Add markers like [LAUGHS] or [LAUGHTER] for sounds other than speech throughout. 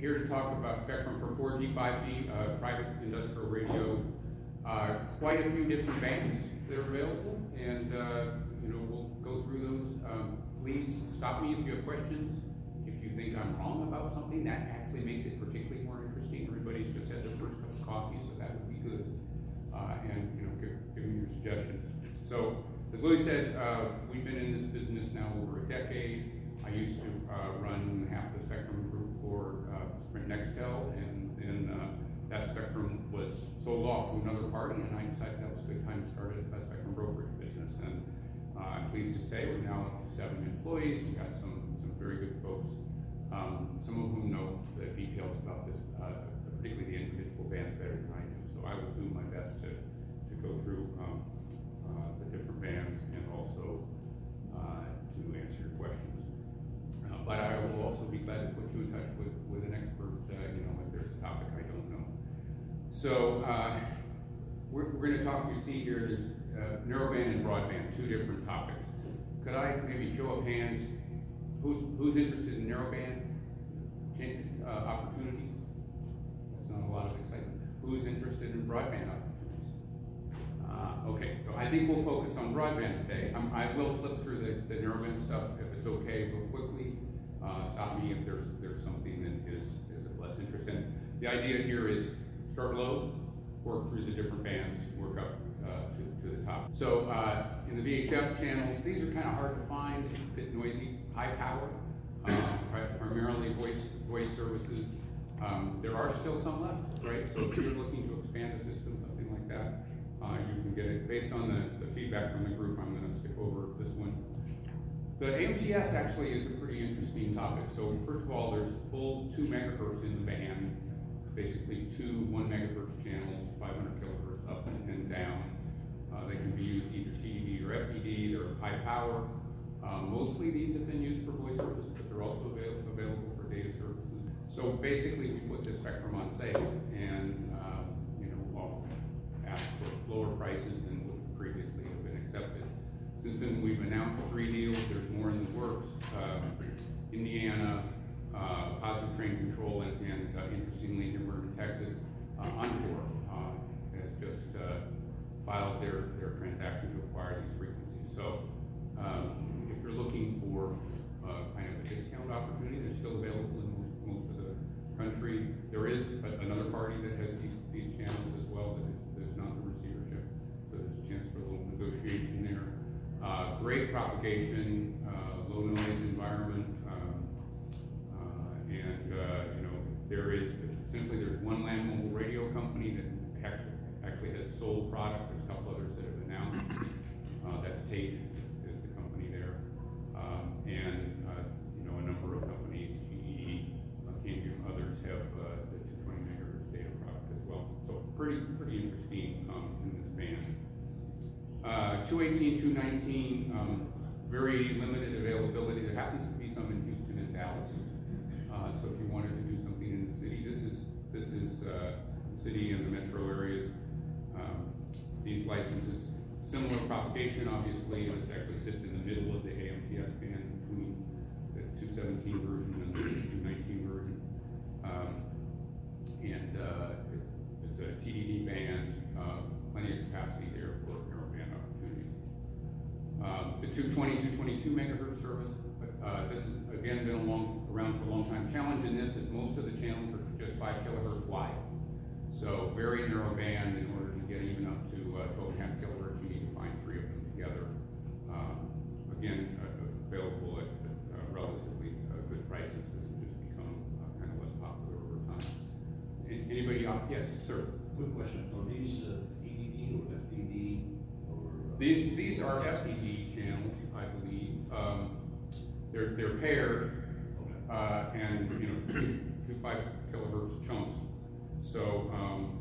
Here to talk about Spectrum for 4G, 5G, uh, private industrial radio. Uh, quite a few different bands that are available, and uh, you know we'll go through those. Um, please stop me if you have questions. If you think I'm wrong about something, that actually makes it particularly more interesting. Everybody's just had their first cup of coffee, so that would be good. Uh, and you know, give, give me your suggestions. So, as Louis said, uh, we've been in this business now over a decade. I used to uh, run half the Spectrum group for uh, Sprint Nextel, and then uh, that Spectrum was sold off to another party, and I decided that was a good time to start a, Spectrum brokerage business. And uh, I'm pleased to say we're now up to seven employees. We've got some, some very good folks, um, some of whom know the details about this, uh, particularly the individual bands better than I do. So I will do my best to, to go through um, uh, the different bands and also to answer your questions. Uh, but I will also be glad to put you in touch with, with an expert, uh, you know, if there's a topic I don't know. So uh, we're, we're going to talk, you see here, there's uh, narrowband and broadband, two different topics. Could I maybe show of hands, who's, who's interested in narrowband uh, opportunities? That's not a lot of excitement. Who's interested in broadband opportunities? Uh, okay, so I think we'll focus on broadband today. I will flip through the, the narrowband stuff if it's okay real quickly. Uh, stop me if there's there's something that is, is of less interest. And the idea here is start low, work through the different bands, work up uh, to, to, the top. So uh, in the VHF channels, these are kind of hard to find. It's a bit noisy, high power, uh, primarily voice voice services. Um, there are still some left, right? So if you're looking to expand a system, something like that, uh, you can get it. Based on the, the feedback from the group, I'm going to skip over this one. The AMTS actually is a pretty interesting topic. So first of all, there's full two megahertz in the band, basically two one megahertz channels, 500 kilohertz up and down. Uh, they can be used either TDD or FDD. They're high power. Uh, mostly these have been used for voice services, but they're also avail available for data services. So basically, we put this spectrum on sale, and uh, you know, ask for lower prices than would previously have been accepted. Since then, we've announced three deals. There's more in the works. Uh, Indiana, uh, Positive Train Control, and, and uh, interestingly, here in Texas, uh, Oncor uh, has just uh, filed their, their transaction to acquire these frequencies. So um, if you're looking for kind of a discount opportunity, they're still available in most, most of the country. There is a, another party that has these, these channels as well that is, that is not the receivership. So there's a chance for a little negotiation there. Uh, great propagation, uh, low noise environment, um, uh, and uh, you know there is essentially there's one land mobile radio company that actually actually has sold product. There's a couple others that have announced. Uh, that's Tait is, is, the company there, um, and you know a number of companies, GE, Cambium, others have the 220 megahertz data product as well. So pretty pretty interesting um, in this band. Uh, 218, 219, um, very limited availability. There happens to be some in Houston and Dallas. Uh, so if you wanted to do something in the city, this is this is uh, city and the metro areas. Um, these licenses, similar propagation, obviously. This actually sits in the middle of the AMTS band between the 217 version and the 219 version. Um, and uh, it, it's a TDD band, uh, plenty of capacity there for um, the 220, 222 megahertz service, uh, this has again been long, around for a long time. Challenge in this is most of the channels are just 5 kilohertz wide. So very narrow band in order to get even up to uh, 12.5 kilohertz, you need to find three of them together. Um, again, uh, available at, uh, relatively uh, good prices. This has just become uh, kind of less popular over time. Anybody? Yes, sir. Quick question. Are these TDD or FDD these these are FDD channels, I believe. Um, they're they're paired uh, and you know two, [COUGHS] two five kilohertz chunks. So um,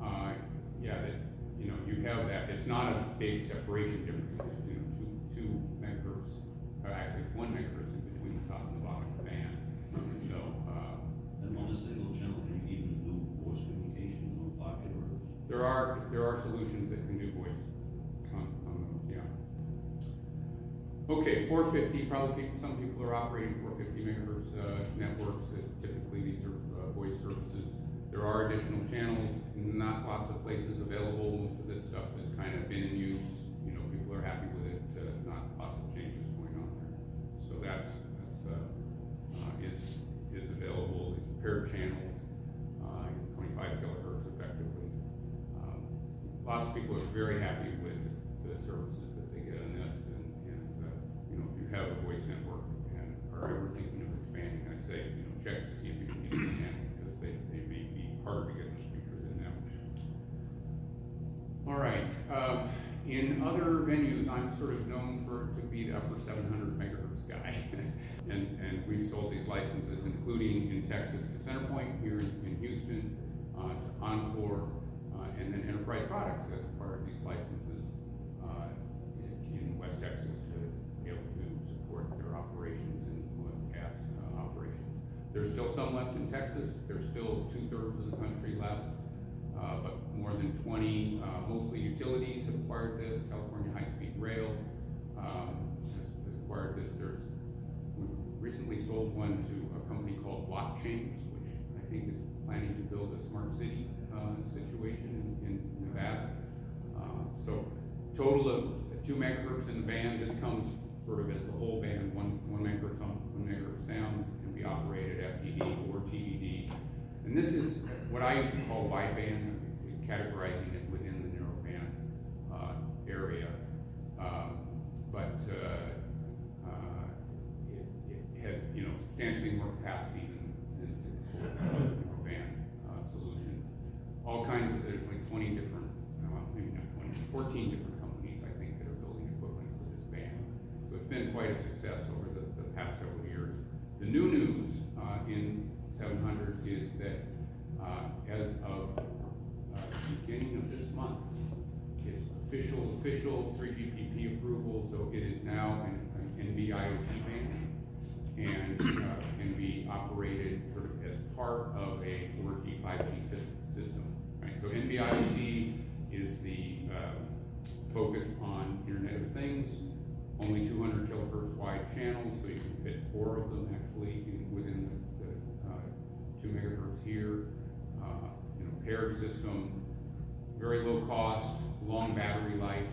uh, yeah, that you know you have that. It's not a big separation difference. It's, you know two two megahertz, uh, actually one megahertz in between the top and the bottom of the band. So uh, and on a single channel, can you even do voice communications on five kilohertz? There are there are solutions that Okay, 450, probably some people are operating 450 megahertz uh, networks. typically, these are uh, voice services. There are additional channels, not lots of places available. Most of this stuff has kind of been in use. You know, people are happy with it. Uh, not lots of changes going on there. So that's, that's uh, uh, is is available. It's paired channels, uh, 25 kilohertz effectively. Um, lots of people are very happy with the services have a voice network and are ever thinking of expanding, I'd say you know check to see if you can channels because they, they may be harder to get in the future than that. All right. Um, in other venues, I'm sort of known for to be the upper 700 megahertz guy, [LAUGHS] and and we've sold these licenses, including in Texas to CenterPoint here in Houston, uh, to Oncor, uh, and then Enterprise Products as part of these licenses uh, in West Texas to be able to support their operations and oil and gas uh, operations. There's still some left in Texas. There's still two thirds of the country left. Uh, but more than 20, uh, mostly utilities have acquired this. California High Speed Rail um, has acquired this. There's we recently sold one to a company called Blockchains, which I think is planning to build a smart city uh, situation in, in Nevada. Uh, so total of two megahertz in the band. This comes sort of as the whole band, one one megahertz on, one megahertz down, can be operated FDD or TDD. And this is what I used to call wideband, categorizing it within the narrowband uh, area. Um, but uh, uh, it, it, has, you know, substantially more capacity than, than typical narrowband uh, solutions. All kinds, there's like 20 different, well, maybe not 20, 14 different companies, I think, that are building equipment for this band. So it's been quite a success over the, the past several years. The new news uh, in 700 is that uh, as of uh, the beginning of this month, it's official official 3GPP approval, so it is now an, an NB-IoT band and uh, can be operated sort of as part of a 4G 5G system. Right? So NB-IoT is the uh, focus on Internet of Things, only 200 kilohertz wide channels, so you can fit four of them actually in, within the, the uh, two megahertz here. Uh, you know, paired system, very low cost, long battery life.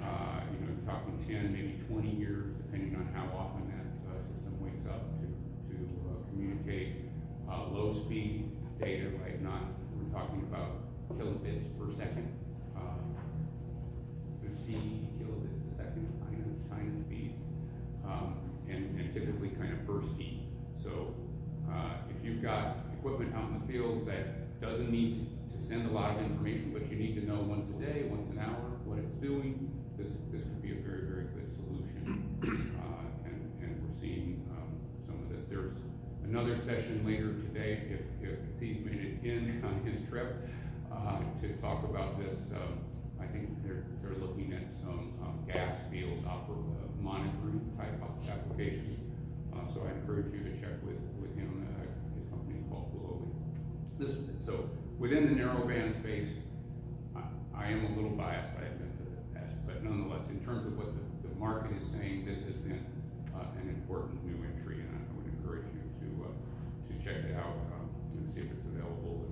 Uh, you know, talking 10, maybe 20 years, depending on how often that uh, system wakes up to to uh, communicate uh, low speed data. Right, not we're talking about kilobits per second. 50 um, and, and typically kind of bursty. So uh, if you've got equipment out in the field that doesn't need to, to, send a lot of information, but you need to know once a day, once an hour, what it's doing, this this could be a very very good solution. [COUGHS] Uh, and and we're seeing um, some of this. There's another session later today, if if he's made it in [LAUGHS] on his trip, uh, to talk about this. Um, I think they're, they're looking at some um, gas field uh, monitoring type of applications. Uh, so I encourage you to check with, with him. Uh, his company is called Globally. This, so within the narrowband space, I, I, am a little biased, I admit to that, but nonetheless, in terms of what the, the market is saying, this has been uh, an important new entry, and I would encourage you to uh, to check it out um, and see if it's available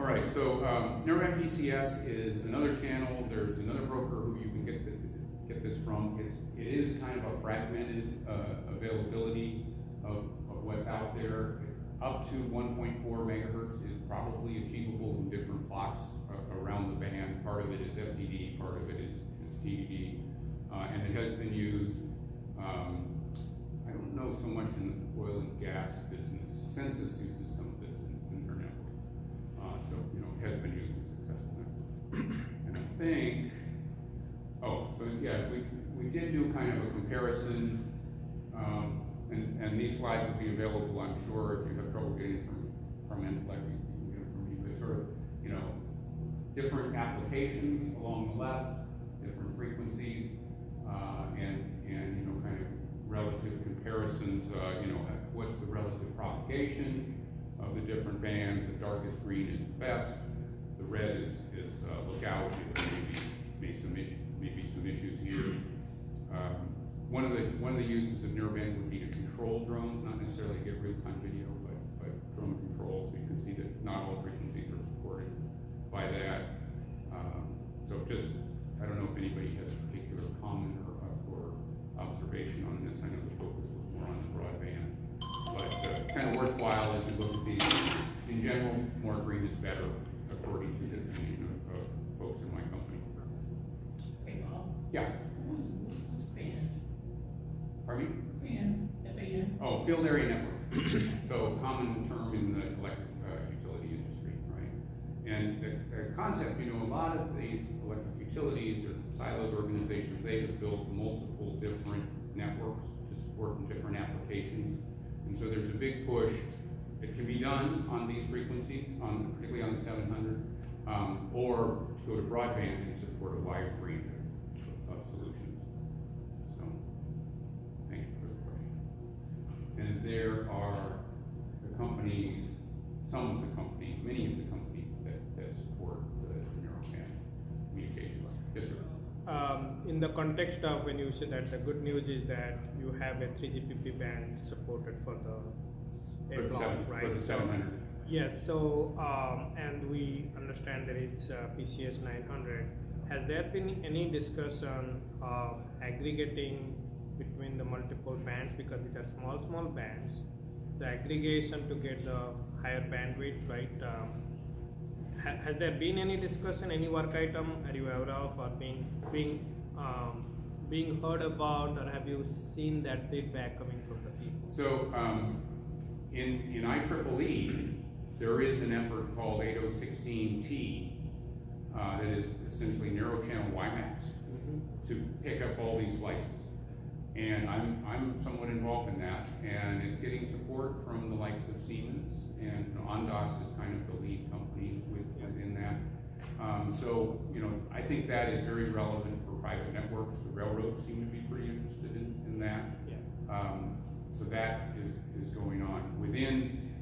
All right, so um, PCS is another channel. There's another broker who you can get the, get this from. It's it is kind of a fragmented uh, availability of, of what's out there. Up to 1.4 megahertz is probably achievable in different blocks uh, around the band. Part of it is FDD, part of it is, is TDD, uh, and it has been used. Um, I don't know so much in the oil and gas business. Sensus uses so, you know, it has been used in successful and I think, oh, so yeah, we, we did do kind of a comparison, um, and, and these slides will be available, I'm sure, if you have trouble getting from, from ENTELEC, you can get it from me, but sort of, you know, different applications along the left, different frequencies, uh, and, and, you know, kind of relative comparisons, uh, you know, what's the relative propagation of the different bands, the darkest green is best, the red is, is uh, look out, maybe, maybe, some issue, some issues here. Um, one of the one of the uses of narrowband would be to control drones, not necessarily get real-time video, but but drone control, so you can see that not all frequencies are supported by that. Um, so just, I don't know if anybody has a particular comment or, or observation on this. I know the focus was more on the broadband. Kind of worthwhile as we look at these. In general, more green is better, according to the opinion of, of folks in my company. Hey, Bob, Yeah, what's, what's band? pardon me? Band, F-A-N? Oh, field area network. [COUGHS] So common term in the electric uh, utility industry, right? And the, the concept, you know, a lot of these electric utilities or siloed organizations, they have built multiple different networks to support different applications. And so there's a big push. It can be done on these frequencies, on, particularly on the seven hundred, um, or to go to broadband and support a wide range of, of solutions. So, thank you for the question. And there are the companies, some of the companies, many of the companies that, that support the narrowband communications. Yes, sir. Um, in the context of when you say that the good news is that you have a 3GPP band supported for the For A-block, seven, right? for the seven hundred. Yes, so, um, and we understand that it's uh, PCS 900. Has there been any discussion of aggregating between the multiple bands because these are small, small bands? The aggregation to get the higher bandwidth, right? Um, ha- has there been any discussion, any work item are you aware of or being, being, um, being heard about or have you seen that feedback coming from the people? So, um, in, in IEEE, there is an effort called 8016T, uh, that is essentially narrow channel WiMAX to pick up all these slices. And I'm, I'm somewhat involved in that, and it's getting support from the likes of Siemens, and Ondas is kind of the lead company with, within that. Um, so, you know, I think that is very relevant for private networks. The railroads seem to be pretty interested in, in that. Yeah. Um, so that is, is going on. Within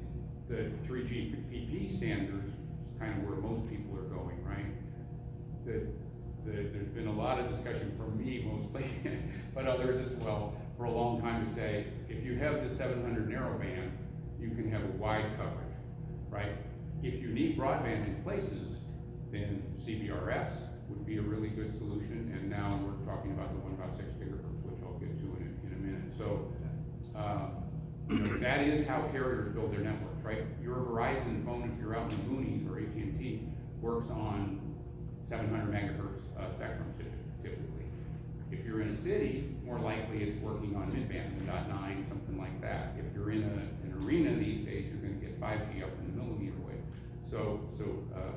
the 3GPP standards, kind of where most people are going, right? The, the, there's been a lot of discussion from me mostly, [LAUGHS] but others as well, for a long time to say, if you have the 700 narrowband, you can have a wide coverage, right? If you need broadband in places, then CBRS would be a really good solution, and now we're talking about the 1.6 gigahertz, which I'll get to in a, in a minute. So, um, you know, that is how carriers build their networks, right? Your Verizon phone, if you're out in the boonies or AT&T, works on 700 megahertz uh, spectrum typically. If you're in a city, more likely it's working on midband, dot nine, something like that. If you're in a, an arena these days, you're gonna get 5G up in the millimeter wave. So, so, uh,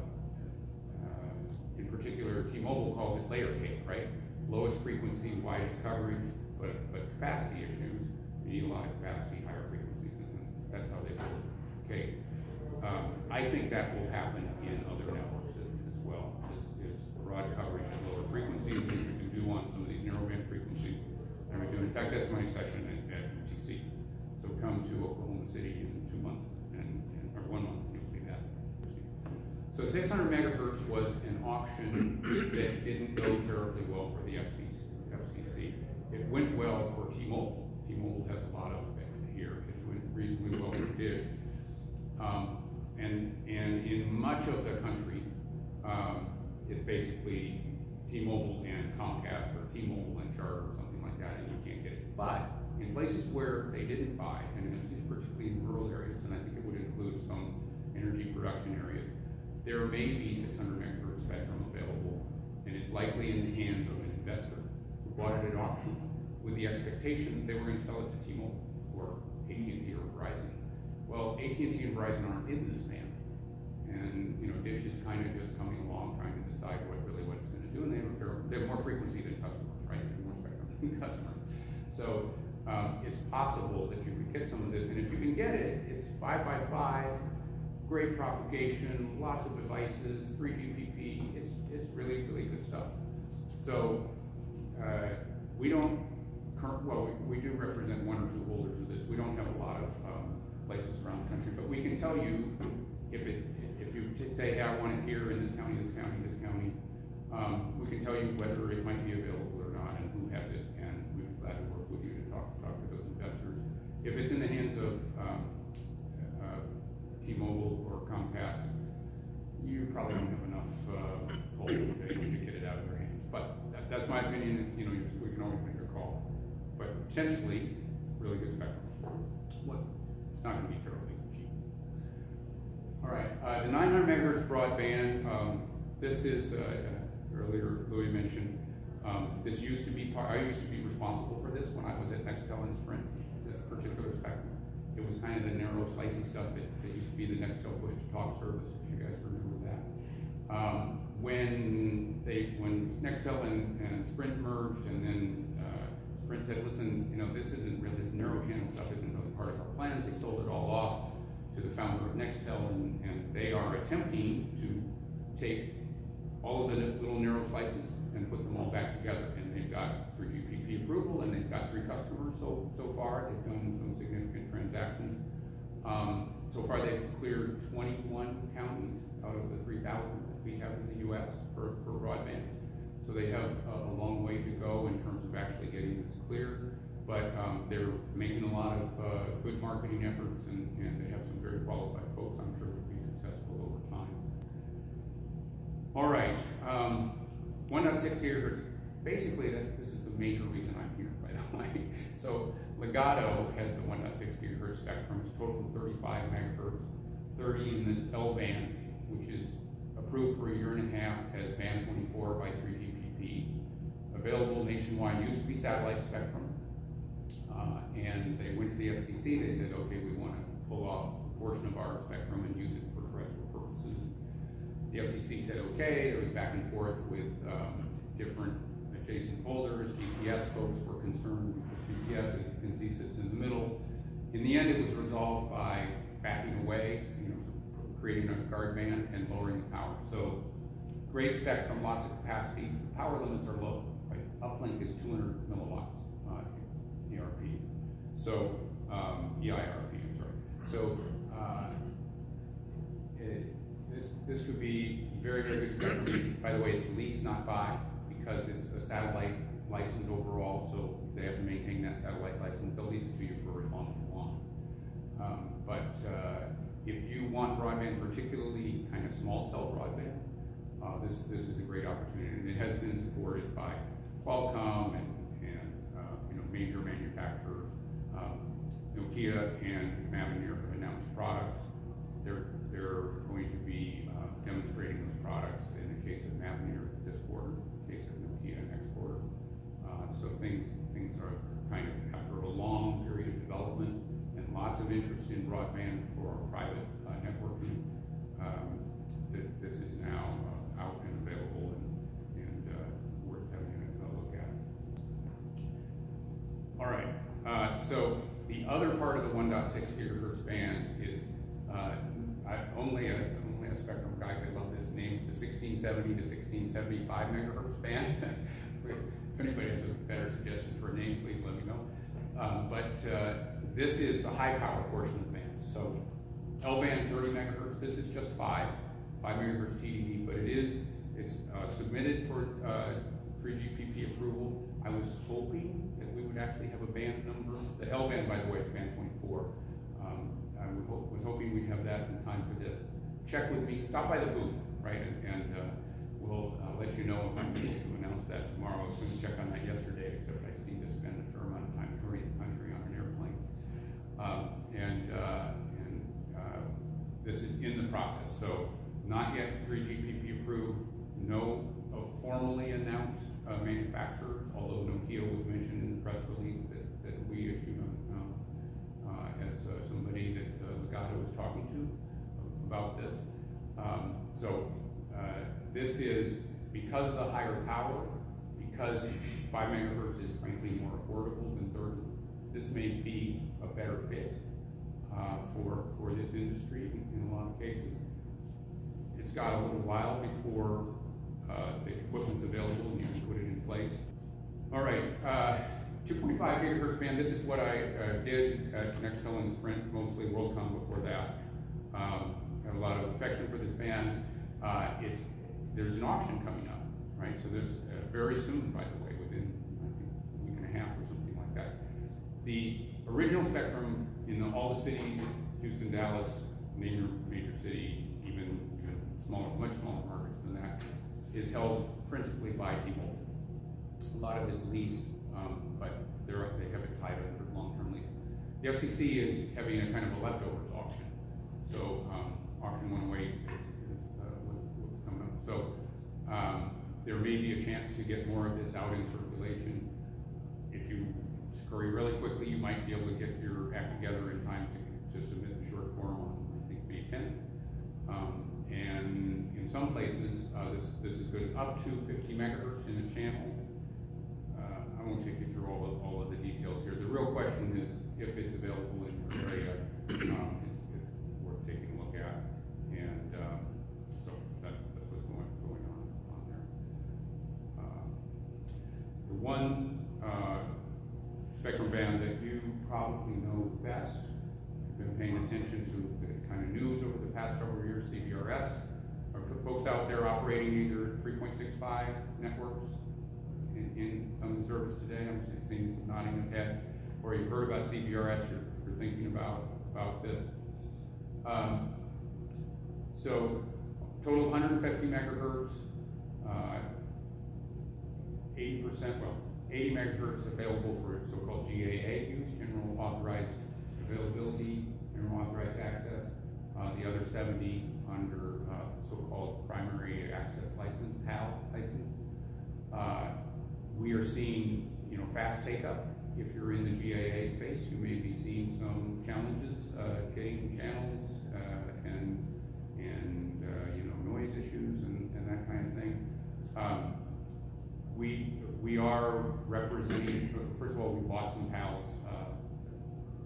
particular, T-Mobile calls it layer cake, right? Lowest frequency, widest coverage, but, but capacity issues, you need a lot of capacity, higher frequencies, and that's how they build cake. Um, I think that will happen in other networks as, well, is broad coverage at lower frequencies, we do on some of these narrowband frequencies. And we do, in fact, that's my session at, at UTC. So come to Oklahoma City in two months, and, and or one month, and you'll see that. So 600 megahertz was an auction that didn't go terribly well for the FCC. It went well for T-Mobile. T-Mobile has a lot of it here. It went reasonably well for Dish. Um, and, and in much of the country, um, it's basically T-Mobile and Comcast or T-Mobile and Charter or something like that, and you can't get it. But in places where they didn't buy, and particularly in rural areas, and I think it would include some energy production areas, there may be 600 megahertz spectrum available, and it's likely in the hands of an investor who bought it at auction with the expectation that they were going to sell it to T-Mobile or AT&T or Verizon. Well, AT&T and Verizon aren't in this band, and you know Dish is kind of just coming along trying to decide what really what it's going to do, and they have, fair, they have more frequency than customers, right? They have more spectrum than [LAUGHS] customers. So um, it's possible that you could get some of this, and if you can get it, it's five by five, great propagation, lots of devices, 3GPP. It's it's really really good stuff. So uh, we don't well we, we do represent one or two holders of this. We don't have a lot of um, places around the country, but we can tell you if it if you say hey I want it here in this county, this county, this county. Um, we can tell you whether it might be available or not and who has it, and we'd be glad to work with you to talk talk to those investors. If it's in the hands of um, T-Mobile or Comcast, you probably don't have enough, uh, pull to, to get it out of their hands. But that, that's my opinion, it's, you know, you- we can always make a call. But potentially, really good spectrum. What, it's not gonna be terribly cheap. All right, uh, the nine hundred megahertz broadband, um, this is, uh, earlier Louis mentioned, um, this used to be part, I used to be responsible for this when I was at Nextel and Sprint, this particular spectrum. It was kind of the narrow slicey stuff that, that used to be the Nextel push to talk service, if you guys remember that. Um, when they, when Nextel and, and Sprint merged and then, uh, Sprint said, listen, you know, this isn't really, this narrow channel stuff isn't really part of our plans, they sold it all off to the founder of Nextel and, and they are attempting to take all of the little narrow slices and put them all back together. And they've got 3GPP approval and they've got three customers so, so far. They've done some significant transactions. Um, so far they've cleared 21 counties out of the 3,000 that we have in the US for, for broadband. So they have a, a long way to go in terms of actually getting this cleared. But um, they're making a lot of uh, good marketing efforts and, and they have some very qualified folks I'm sure would be successful over time. All right, um, 1.6 gigahertz. Basically, this, is the major reason I'm here, by the [LAUGHS] way. So Ligado has the 1.6 gigahertz spectrum. It's total of 35 megahertz, 30 in this L band, which is approved for a year and a half as band 24 by 3GPP. Available nationwide. Used to be satellite spectrum. Uh, and they went to the FCC. They said, okay, we want to pull off a portion of our spectrum and use it for terrestrial purposes. The FCC said okay. It was back and forth with um, different adjacent holders. GPS folks were concerned because GPS, as you can see, sits in the middle. In the end, it was resolved by backing away, you know, creating a guard band and lowering the power. So great spectrum, lots of capacity. Power limits are low. Right? Uplink is 200 milliwatts uh, ERP. So um, EIRP, I'm sorry. So uh, it, this this could be very very good spectrum. By the way, it's lease not buy because it's a satellite license overall. So they have to maintain that satellite license. They'll lease it to you for as long as you want. Um, but uh, if you want broadband, particularly kind of small cell broadband, uh, this this is a great opportunity, and it has been supported by Qualcomm and and uh, you know major manufacturers. Um, Nokia and Mavenir have announced products. They're they're going to be uh, demonstrating those products in the case of Mavenir this quarter, Uh, so things things are kind of after a long period of development and lots of interest in broadband for private uh, networking. Um, this, this is now uh, out and available and, and uh, worth having a, a look at. All right, uh, so the other part of the 1.6 gigahertz band is uh, I, only a only a spectrum guy could love this name, the 1670 to 1675 megahertz band. [LAUGHS] if anybody has a better suggestion for a name, please let me know. Um, but uh, this is the high power portion of the band. So L band 30 megahertz. This is just five, five megahertz TDD, but it is it's uh, submitted for uh, 3GPP approval. I was hoping that we would actually have a band number. The L band, by the way, is band 24. Um, I was hoping we'd have that in time for this. Check with me. Stop by the booth, right, and, and uh, we'll uh, let you know if I'm able to announce that tomorrow. I was going to check on that yesterday, except I seem to spend a fair amount of time touring the country on an airplane. Um, and uh, and uh, this is in the process. So not yet 3GPP approved. No formally announced uh, manufacturers, although Nokia was mentioned in the press release that, that we issued on, um, uh, as uh, somebody that Ligado was talking to about this. Um, so uh, this is because of the higher power, because five megahertz is frankly more affordable than 30. This may be a better fit uh, for for this industry in, a lot of cases. It's got a little while before uh, the equipment's available and you can put it in place. All right, uh, 2.5 gigahertz band. This is what I uh, did at Nextel and Sprint, mostly WorldCom before that. Um, have a lot of affection for this band. Uh, it's there's an auction coming up, right? So there's uh, very soon, by the way, within a week and a half or something like that. The original spectrum in all the cities, Houston, Dallas, your major city, even, smaller, much smaller markets than that, is held principally by T-Mobile. A lot of it is leased, um, but they have it tied under long-term lease. The FCC is having a kind of a leftovers auction. So, um, auction one way is, is, uh, what's, what's coming up. So, um, there may be a chance to get more of this out in circulation. If you scurry really quickly, you might be able to get your act together in time to, to submit the short form on, I think, May tenth. Um, and in some places, uh, this, this is good up to fifty megahertz in a channel. Uh, I won't take you through all of, all of the details here. The real question is if it's available in your area, um, past several years, CBRS, folks out there operating either three point six five networks in, in some service today, I'm seeing some nodding of heads, or you've heard about CBRS, you're, you're thinking about, about this. Um, so, total of hundred and fifty megahertz, uh, eighty percent, well, eighty megahertz available for so-called GAA use, general authorized availability, general authorized access. Uh, the other seventy under, uh, so-called primary access license, PAL license. Uh, we are seeing, you know, fast take-up. If you're in the GAA space, you may be seeing some challenges, uh, getting channels, and, and, you know, noise issues and, and that kind of thing. Um, we, we are representing, first of all, we bought some PALs, uh,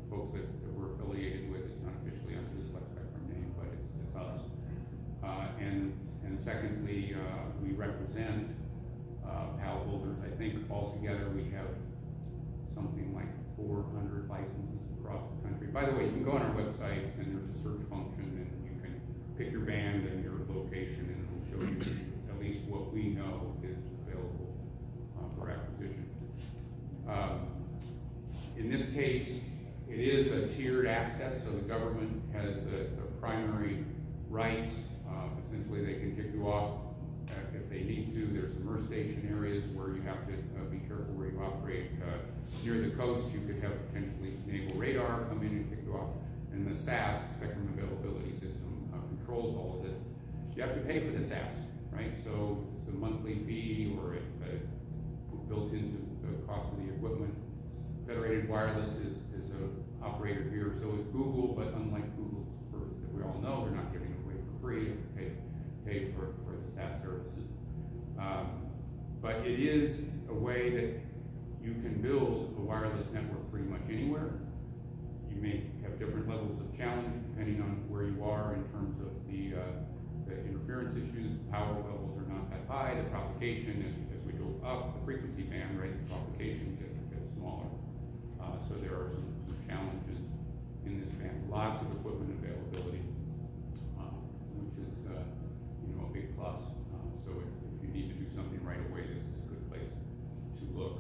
folks that, that we're affiliated with, it's not officially under the Select Spectrum name, but it's, it's us. Uh, and, and secondly, uh, we represent, uh, PAL holders, I think altogether we have something like four hundred licenses across the country. By the way, you can go on our website and there's a search function and you can pick your band and your location and it'll show you at least what we know is available uh, for acquisition. Um, in this case, it is a tiered access, so the government has the, the primary rights. Uh, essentially, they can kick you off uh, if they need to. There's some submerged station areas where you have to uh, be careful where you operate. Uh, near the coast, you could have potentially naval radar come in and kick you off. And the SAS, Spectrum Availability System, uh, controls all of this. You have to pay for the SAS, right? So it's a monthly fee or a, a built into the cost of the equipment. Federated Wireless is, is a operator here, so is Google, but unlike Google's service that we all know, they're not giving it free, pay, pay for, for the SAS services. Um, but it is a way that you can build a wireless network pretty much anywhere. You may have different levels of challenge depending on where you are in terms of the, uh, the interference issues. Power levels are not that high. The propagation, as, as we go up the frequency band, right, the propagation gets, gets smaller. Uh, so there are some, some challenges in this band. Lots of equipment availability, which is, uh, you know, a big plus. Uh, so if, if you need to do something right away, this is a good place to look.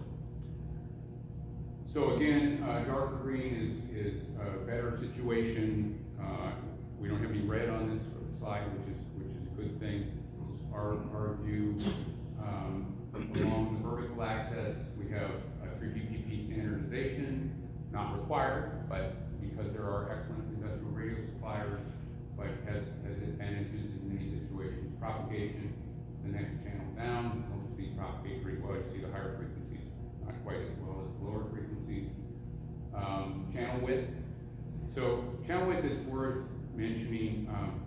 So again, uh, darker green is, is a better situation. Uh, we don't have any red on this slide, which is, which is a good thing. This is our, our view. Um, along the vertical axis, we have a 3GPP standardization, not required, but because there are excellent industrial radio suppliers, but has, has advantages in many situations. Propagation the next channel down. Most of these propagate pretty well. You see the higher frequencies, not quite as well as lower frequencies. Um, channel width. So channel width is worth mentioning. Um,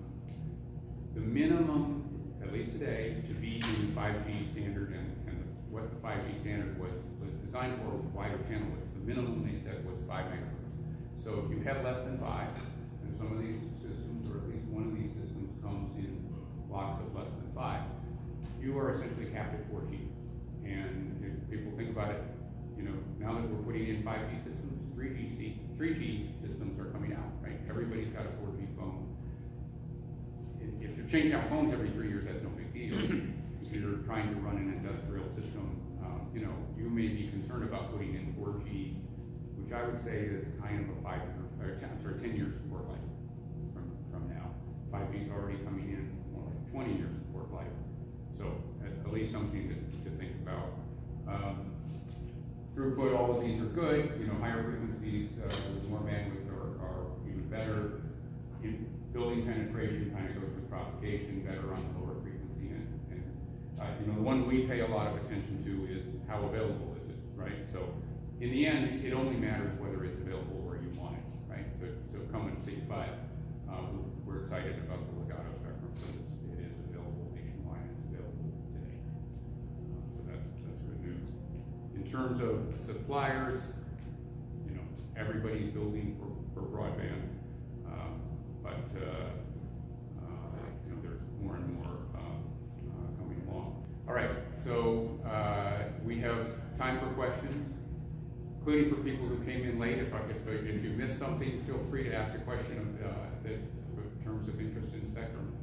the minimum, at least today, to be in the 5G standard and, and the, what the 5G standard was was designed for was wider channel width. The minimum they said was five megahertz. So if you have less than five, and some of these systems, one of these systems, comes in blocks of less than five, you are essentially capped at 4G. And if people think about it, you know, now that we're putting in 5G systems, 3G, 3G systems are coming out, right? Everybody's got a 4G phone. If you're changing out phones every three years, that's no big deal. [CLEARS THROAT] if you're trying to run an industrial system, um, you know, you may be concerned about putting in 4G, which I would say is kind of a five year, or 10, sorry, 10 years more life from, from now. 5G's already already coming in more like twenty years support life. So at, at least something to, to think about. Um, throughput, all of these are good, you know, higher frequencies, uh, with more bandwidth are, are even better. In, building penetration kind of goes with propagation, better on the lower frequency end. And, uh, you know, the one we pay a lot of attention to is how available is it, right? So in the end, it only matters whether it's available where you want it, right? So, so come and see, but, uh, we're, excited about the Ligado spectrum, because it's, available nationwide, it's available today. Uh, So that's, that's good news. In terms of suppliers, you know, everybody's building for, for broadband, um, but, uh, uh, you know, there's more and more, um, uh, coming along. All right, so, uh, we have time for questions, including for people who came in late. If, I- if, if you missed something, feel free to ask a question, uh, that, terms of interest in spectrum.